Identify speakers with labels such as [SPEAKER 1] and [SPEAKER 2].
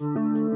[SPEAKER 1] Música